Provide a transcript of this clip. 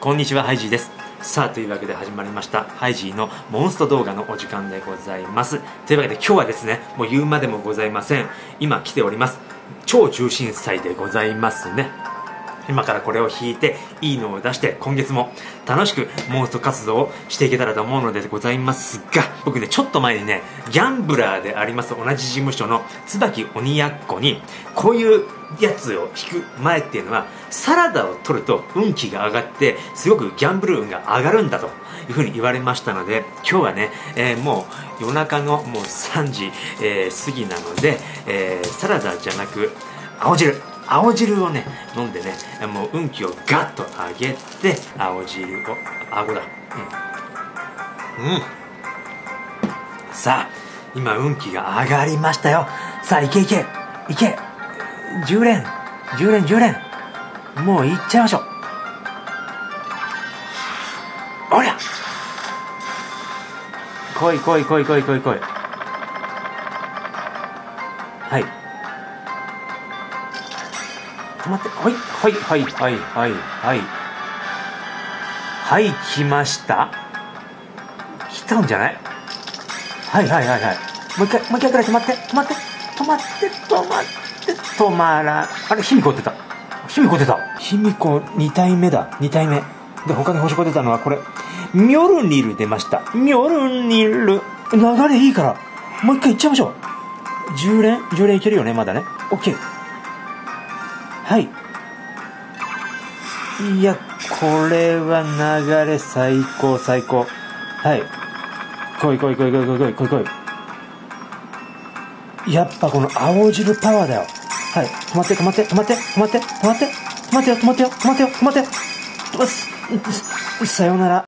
こんにちはハイジーです。さあというわけで始まりましたハイジーのモンスト動画のお時間でございます。というわけで今日はですねもう言うまでもございません。今来ております。超重心祭でございますね。今からこれを弾いていいのを出して今月も楽しくモンスト活動をしていけたらと思うのでございますが僕ねちょっと前にねギャンブラーであります同じ事務所の椿鬼奴に。こういうやつを弾く前っていうのはサラダを取ると運気が上がってすごくギャンブル運が上がるんだというふうに言われましたので今日はね、えーもう夜中のもう3時、えー過ぎなので、えーサラダじゃなく青汁。青汁をね飲んでねもう運気をガッと上げて青汁を顎だ。うん、うん、さあ今運気が上がりましたよ。さあいけいけいけ。10連10連10連。もういっちゃいましょう。おりゃ。来い来い来い来い来い来い。はい。止まってはいはいはいはいはいはい。はい来ました。来たんじゃない？はいはいはいはい。もう一回もう一回くらい止まって止まって止まって止まって止まらあれ卑弥呼ってた。卑弥呼出た。卑弥呼2体目だ。2体目。で他に星子出たのはこれ。ミョルニル出ました。ミョルニル流れいいから。もう一回いっちゃいましょう。10連10連いけるよねまだね。OK はい。いやこれは流れ最高最高。はい。来い来い来い来い来い来い来い。来いやっぱこの青汁パワーだよ。はい。止まって止まって止まって止まって止まって止まってよ止まってよ止まってよ止まってよ。止まってさよなら。